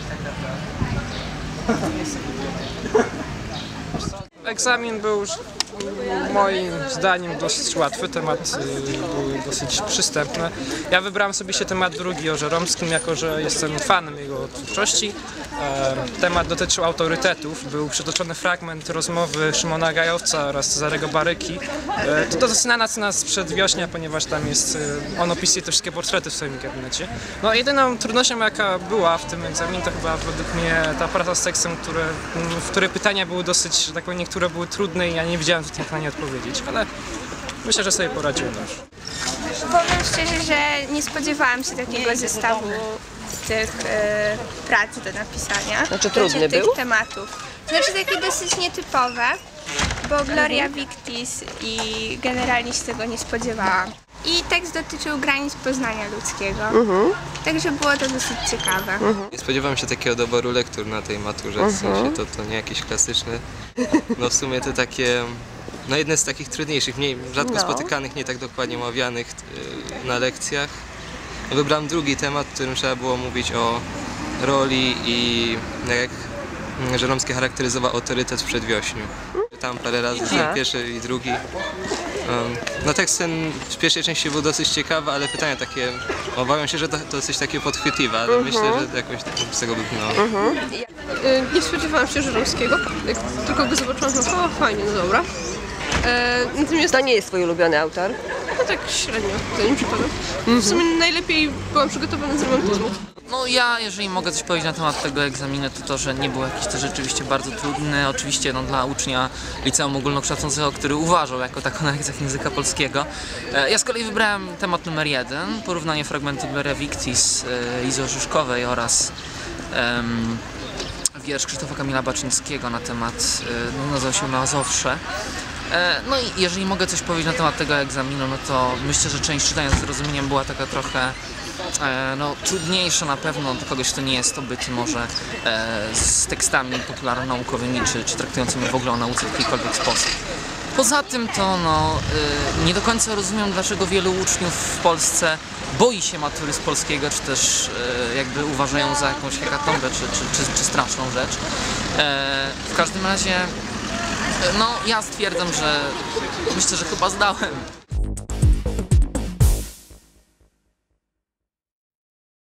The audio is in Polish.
したかった。Egzamin był moim zdaniem dosyć łatwy, temat y, był dosyć przystępny. Ja wybrałem sobie się temat drugi o Żeromskim, jako że jestem fanem jego twórczości. E, Temat dotyczył autorytetów. Był przytoczony fragment rozmowy Szymona Gajowca oraz Cezarego Baryki. E, To dosyć znana cena sprzed wiośnia, ponieważ tam jest, y, on opisuje te wszystkie portrety w swoim gabinecie. No jedyną trudnością jaka była w tym egzaminie to chyba według mnie ta praca z tekstem, które, w której pytania były dosyć, że tak powiem, niektóre były trudne i ja nie wiedziałem jak na nie odpowiedzieć, ale myślę, że sobie poradziłem już. Powiem szczerze, że nie spodziewałam się takiego zestawu tych e, prac do napisania. Znaczy trudny tych był? tematów. Znaczy takie dosyć nietypowe, bo Gloria Victis i generalnie się tego nie spodziewałam. I tekst dotyczył granic poznania ludzkiego. Także było to dosyć ciekawe. Nie spodziewałem się takiego doboru lektur na tej maturze, w sensie to, to nie jakieś klasyczne. No w sumie to takie, no jedne z takich trudniejszych, mniej, rzadko No. spotykanych, nie tak dokładnie omawianych y, na lekcjach. Wybrałem drugi temat, w którym trzeba było mówić o roli i jak mm, Żeromski charakteryzował autorytet w przedwiośniu. Tam parę razy, Aha. pierwszy i drugi. Um, no tekst ten w pierwszej części był dosyć ciekawy, ale pytania takie, obawiam się, że to dosyć takie podchwytliwe, ale myślę, że jakoś z tego wypłynęło. Y, Nie spodziewałam się Żeromskiego. Jak tylko go zobaczyłam, to o, fajnie, no dobra. E, natomiast To nie jest twój ulubiony autor? no tak średnio, za nim przypadam. W sumie najlepiej byłam przygotowana z romantyzmu. No ja, jeżeli mogę coś powiedzieć na temat tego egzaminu, to to, że nie był jakiś to rzeczywiście bardzo trudny. Oczywiście no, dla ucznia liceum ogólnokształcącego, który uważał jako taką na lekcjach języka polskiego. E, Ja z kolei wybrałem temat numer jeden, porównanie fragmentu Gloria Victis e, Oszuszkowej oraz em, wiersz Krzysztofa Kamila Baczyńskiego na temat, e, no, nazywa się Mazowsze. No i jeżeli mogę coś powiedzieć na temat tego egzaminu, no to myślę, że część czytania z zrozumieniem była taka trochę no, trudniejsza na pewno dla kogoś, kto nie jest obyty może e, z tekstami popularno-naukowymi, czy, czy traktującymi w ogóle o nauce w jakikolwiek sposób. Poza tym to no, y, nie do końca rozumiem, dlaczego wielu uczniów w Polsce boi się matury z polskiego, czy też y, jakby uważają za jakąś hekatombę, czy, czy, czy, czy straszną rzecz. E, w każdym razie, y, no ja stwierdzam, że myślę, że chyba zdałem